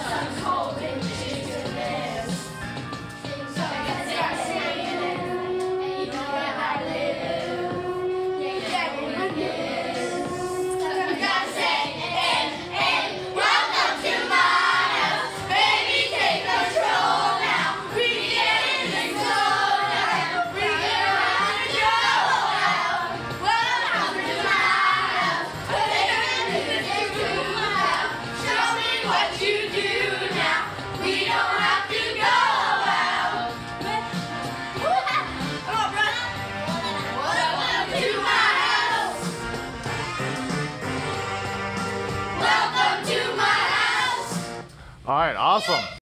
时刻。All right, awesome.